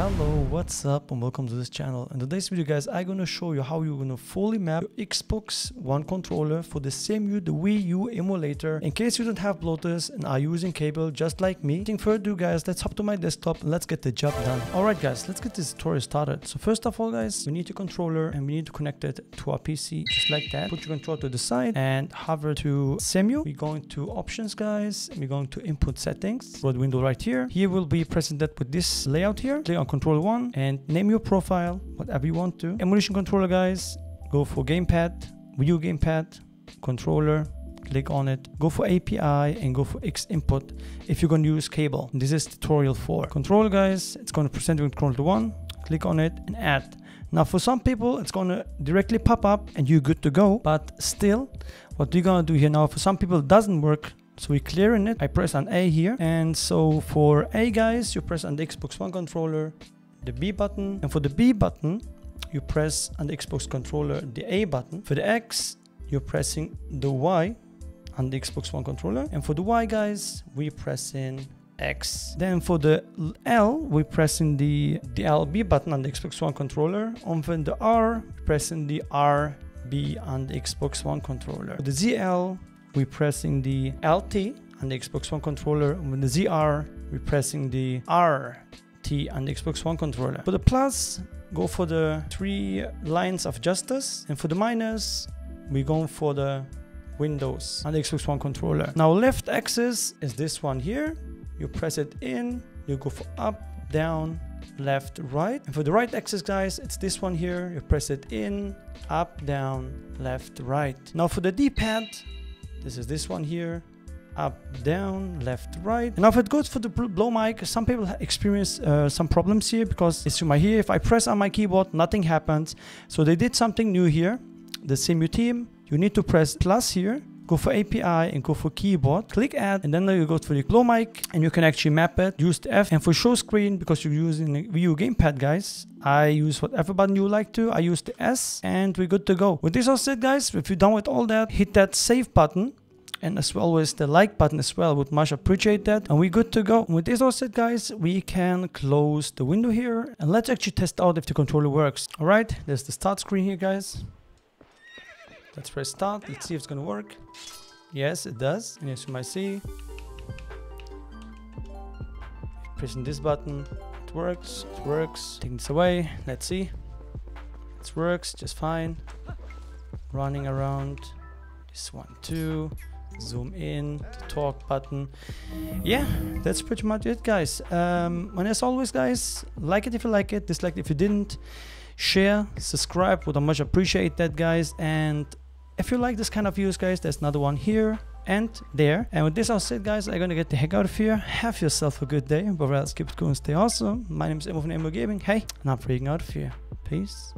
Hello, what's up and welcome to this channel. In today's video guys, I'm gonna show you how you're gonna fully map your Xbox One controller for the Cemu, the Wii U emulator. In case you don't have Bluetooth and are using cable just like me. Without further ado guys, let's hop to my desktop and let's get the job done. Alright guys, let's get this tutorial started. So first of all guys, we need your controller and we need to connect it to our PC just like that. Put your controller to the side and hover to Cemu. We're going to options guys. We're going to input settings. Broad window right here. Here will be presented with this layout here. Click on controller one and name your profile, whatever you want to. Emulation controller guys, go for gamepad, U gamepad, controller, click on it, go for API and go for X input if you're going to use cable. This is tutorial 4. Controller guys, it's going to present with control 1, click on it and add. Now for some people it's going to directly pop up and you're good to go, but still what we're going to do here now for some people doesn't work so we clear in it. I press on A here. And so for A guys, you press on the Xbox One controller, the B button. And for the B button, you press on the Xbox controller, the A button. For the X, you're pressing the Y on the Xbox One controller. And for the Y guys, we press in X. Then for the L, we pressing the, the LB button on the Xbox One controller. On for the R, pressing the RB on the Xbox One controller. For the ZL, we're pressing the LT on the Xbox One controller. With the ZR, we're pressing the RT on the Xbox One controller. For the plus, go for the three lines of justice. And for the minus, we're going for the Windows on the Xbox One controller. Now left axis is this one here. You press it in, you go for up, down, left, right. And for the right axis, guys, it's this one here. You press it in, up, down, left, right. Now for the D-pad, this is this one here. Up down left right. And now if it goes for the blow mic some people experience uh, some problems here because it's my here if i press on my keyboard nothing happens. So they did something new here. The Cemu team. You need to press plus here go for API and go for keyboard, click add, and then you go for the blow mic and you can actually map it, use the F. And for show screen, because you're using the Wii U gamepad, guys, I use whatever button you like to. I use the S and we're good to go. With this all said, guys, if you're done with all that, hit that save button and as well always the like button as well would much appreciate that and we're good to go with this all said guys we can close the window here and let's actually test out if the controller works all right there's the start screen here guys let's press start. Let's see if it's gonna work. Yes it does. And as you might see. Pressing this button. It works. It works. Taking this away. Let's see. It works just fine. Running around. This one too. Zoom in. The talk button. Yeah that's pretty much it guys. Um, and as always guys like it if you like it dislike it if you didn't share subscribe would much appreciate that guys. And if you like this kind of views guys there's another one here and there. And with this all said guys i'm gonna get the heck out of here. Have yourself a good day. But else keep it cool and stay awesome. My name is Emu from Emu Gaming. Hey and I'm freaking out of here. Peace